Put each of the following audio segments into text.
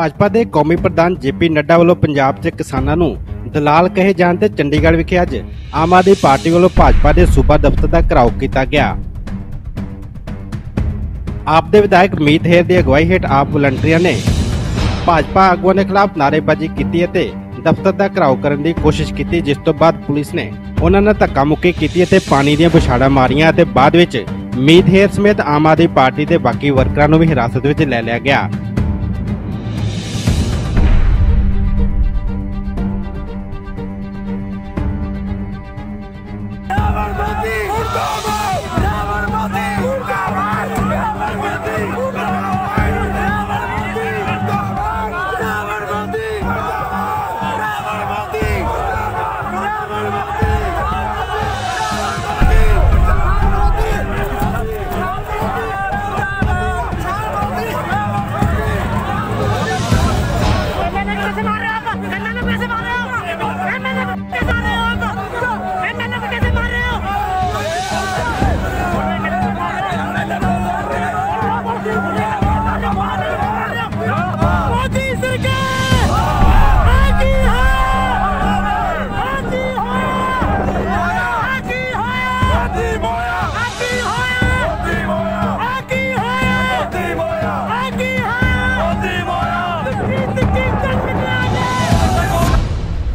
ਭਾਜਪਾ ਦੇ ਕੌਮੀ ਪ੍ਰਧਾਨ ਜੇਪੀ ਨੱਡਾ ਵੱਲੋਂ ਪੰਜਾਬ 'ਚ ਕਿਸਾਨਾਂ ਨੂੰ ਦਲਾਲ ਕਹੇ ਜਾਣ ਤੇ ਚੰਡੀਗੜ੍ਹ ਵਿਖੇ ਅੱਜ ਆਮ ਆਦਮੀ ਪਾਰਟੀ ਵੱਲੋਂ ਭਾਜਪਾ ਦੇ ਸੂਬਾ ਦਫ਼ਤਰ ਦਾ ਘਿਰਾਓ ਕੀਤਾ ਗਿਆ। ਆਪ ਦੇ ਵਿਧਾਇਕ ਮੀਤ ਹੇਰ ਦੀ ਅਗਵਾਈ ਹੇਠ ਆਪ ਵਲੰਟੀਅਰਾਂ ਨੇ ਭਾਜਪਾ ਆਗੂਆਂ ਦੇ ਖਿਲਾਫ ਨਾਅਰੇਬਾਜ਼ੀ ਕੀਤੀ ਅਤੇ ਦਫ਼ਤਰ ਦਾ ਘਿਰਾਓ ਕਰਨ ਦੀ ਕੋਸ਼ਿਸ਼ ਕੀਤੀ, ਜਿਸ ਤੋਂ ਬਾਅਦ ਪੁਲਿਸ ਨੇ ਉਹਨਾਂ ਨਾਲ ਧੱਕਾ ਮੁੱਕੀ ਕੀਤੀ ਅਤੇ ਪਾਣੀ ਦੀਆਂ ਬੁਛਾੜਾਂ ਮਾਰੀਆਂ ਅਤੇ ਬਾਅਦ ਵਿੱਚ ਮੀਤ ਹੇਰ ਸਮੇਤ ਆਮ ਆਦਮੀ ਪਾਰਟੀ ਦੇ ਬਾਕੀ ਵਰਕਰਾਂ ਨੂੰ ਵੀ ਹਿਰਾਸਤ ਵਿੱਚ ਲੈ ਲਿਆ ਗਿਆ।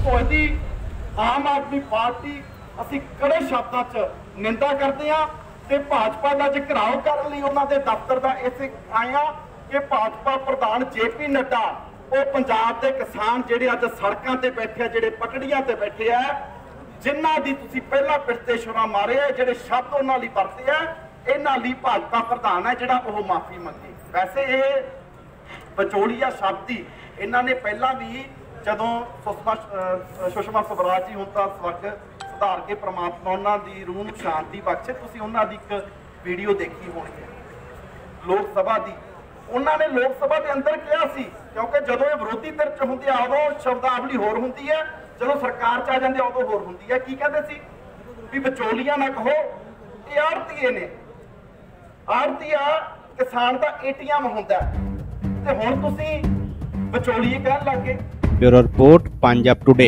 ਮੋਦੀ ਆਮ ਆਦਮੀ ਪਾਰਟੀ ਅਸੀਂ ਕੜੇ ਸ਼ਬਦਾਂ 'ਚ ਨਿੰਦਾ ਕਰਦੇ ਆ ਤੇ ਭਾਜਪਾ ਦਾ ਜਕਰਾਉ ਕਰਨ ਲਈ ਉਹਨਾਂ ਦੇ ਦਫ਼ਤਰ ਦਾ ਇੱਥੇ ਆਇਆ ਕਿ ਭਾਜਪਾ ਪ੍ਰਧਾਨ ਜੇਪੀ ਨੱਡਾ, ਉਹ ਪੰਜਾਬ ਦੇ ਕਿਸਾਨ ਜਿਹੜੇ ਅੱਜ ਸੜਕਾਂ ਤੇ ਬੈਠੇ ਆ, ਜਿਹੜੇ ਪਟੜੀਆਂ ਤੇ ਬੈਠੇ ਆ, ਜਿਨ੍ਹਾਂ ਦੀ ਤੁਸੀਂ ਪਹਿਲਾਂ ਪਿਰਤੇ ਸ਼ੁਰਾ ਮਾਰੇ ਆ, ਜਿਹੜੇ ਸ਼ਬਦ ਉਹਨਾਂ ਲਈ ਵਰਤੇ ਆ, ਇਹਨਾਂ ਲਈ ਭਾਜਪਾ ਪ੍ਰਧਾਨ ਹੈ ਜਿਹੜਾ ਉਹ ਮਾਫੀ ਮੰਗੇ। ਵੈਸੇ ਇਹ ਵਿਚੋਲੀਆ ਸ਼ਬਦ ਹੀ ਇਹਨਾਂ ਨੇ ਪਹਿਲਾਂ ਵੀ ਜਦੋਂ ਸੁਸ਼ਮਾ ਸੁਸ਼ਮਾ ਸਵਰਾਜ ਜੀ ਹੁਣ ਤਾਂ ਸਵਰਗ ਸੁਧਾਰ ਕੇ ਪ੍ਰਮਾਤਮਾ ਉਹਨਾਂ ਦੀ ਰੂਹ ਨੂੰ ਸ਼ਾਂਤੀ ਬਖਸ਼ੇ, ਤੁਸੀਂ ਉਹਨਾਂ ਦੀ ਇੱਕ ਵੀਡੀਓ ਦੇਖੀ ਹੋਣੀ ਹੈ। ਲੋਕ ਸਭਾ ਦੀ ਉਹਨਾਂ ਨੇ ਲੋਕ ਸਭਾ ਦੇ ਅੰਦਰ ਕਿਹਾ ਸੀ, ਕਿਉਂਕਿ ਜਦੋਂ ਇਹ ਵਿਰੋਧੀ ਧਿਰ ਚ ਹੁੰਦੇ ਆ, ਉਦੋਂ ਸ਼ਬਦਾਵਲੀ ਹੋਰ ਹੁੰਦੀ ਹੈ, ਜਦੋਂ ਸਰਕਾਰ ਚ ਆ ਜਾਂਦੇ ਉਦੋਂ ਹੋਰ ਹੁੰਦੀ ਹੈ। ਕੀ ਕਹਿੰਦੇ ਸੀ? ਵੀ ਵਿਚੋਲੀਆਂ ਨਾ ਕਹੋ, ਇਹ ਆੜਤੀਏ ਨੇ। ਆੜਤੀਆ ਕਿਸਾਨ ਦਾ ਏਟੀਐਮ ਹੁੰਦਾ ਤੇ ਹੁਣ ਤੁਸੀਂ ਵਿਚੋਲੀਏ ਕਹਿਣ ਲੱਗੇ ਬਿਊਰੋ ਰਿਪੋਰਟ, ਪੰਜਾਬ ਟੁਡੇ